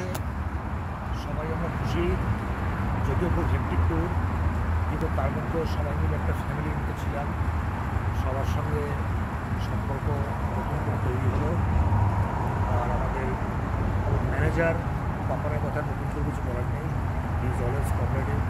চলছে সবাই আমরা খুশি, যদিও খুব হেক্টিক ট্যুর কিন্তু তার মধ্যেও সবাই মিলে একটা ফ্যামিলির মতো ছিলাম। সবার সঙ্গে সম্পর্ক নতুন করে তৈরি হলো। আর আমাদের ম্যানেজার পাপানের কথা নতুন করে কিছু বলার নেই। Is always cooperative